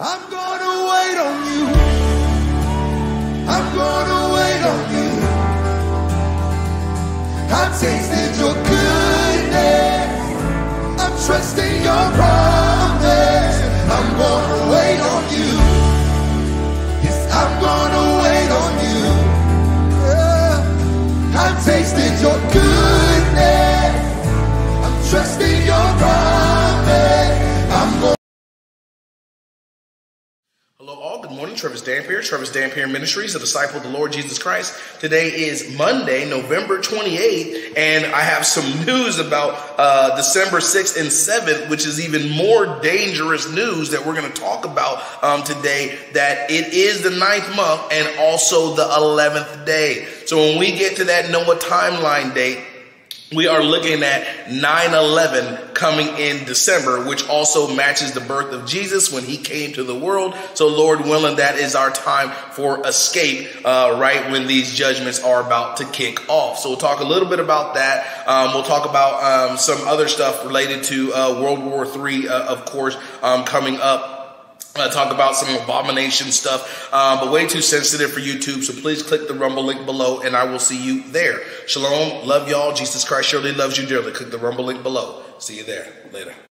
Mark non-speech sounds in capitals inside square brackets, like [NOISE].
I'm gonna wait on you. I'm gonna wait on you. I've tasted your goodness. I'm trusting your promise. I'm gonna wait on you. Yes, I'm gonna wait on you. Yeah. I've tasted your goodness. Hello, all. Good morning. Trevis Dampier, Trevis Dampier Ministries, a disciple of the Lord Jesus Christ. Today is Monday, November 28th, and I have some [LAUGHS] news about uh, December 6th and 7th, which is even more dangerous news that we're going to talk about um, today. That it is the ninth month and also the 11th day. So when we get to that Noah timeline date, we are looking at 9-11 coming in December, which also matches the birth of Jesus when he came to the world. So Lord willing, that is our time for escape, uh, right when these judgments are about to kick off. So we'll talk a little bit about that. Um, we'll talk about um, some other stuff related to uh, World War III, uh, of course, um, coming up uh, talk about some abomination stuff, uh, but way too sensitive for YouTube. So please click the Rumble link below, and I will see you there. Shalom, love y'all. Jesus Christ surely loves you dearly. Click the Rumble link below. See you there later.